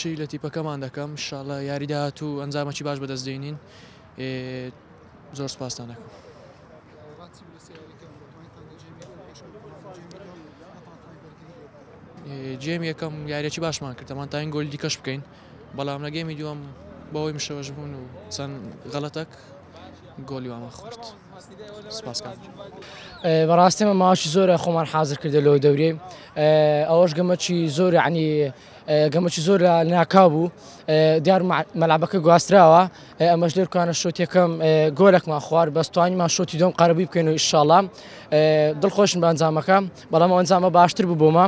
دەستخۆشی لە تیپەکەمان دەکەم شاءڵە یاریداهات و ئەنجامەکی باش بەدەست دێنین. زۆر سپاسان دەکەم جێم یەکەم یاریەکی باشمان ئەمان تاین گۆلی دیکەش بکەین. بەڵام لە گەمی دووەم بەوەی مشەوەش بوون و چەند غەڵەتەک گۆلی وامە خورد. سپاسکان بەڕاستی مە ماوەشی زۆرە خۆمان حاضر کردە لەوە دەورێ ئەوەش گەمەکی زۆر عنی گەمەکی زۆر ناکاو بوو دیار مەلابەکە گواستراوە. ئەمەش لێرکانە شوتێکەکەم گۆلێکمان خوار بەستوانیمان شوتی دۆم قەربی بکەین و ئیشاڵام دڵخۆشن بە ئەنجامەکە. بەڵام ئەنجامە باشتر بوو بۆمە.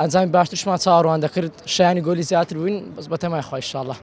ئەنجامی باشترشمان چاڕوان دەکرد شایانی گۆلی زیاتر بووین. بەس بەتەمای خۆی شاڵە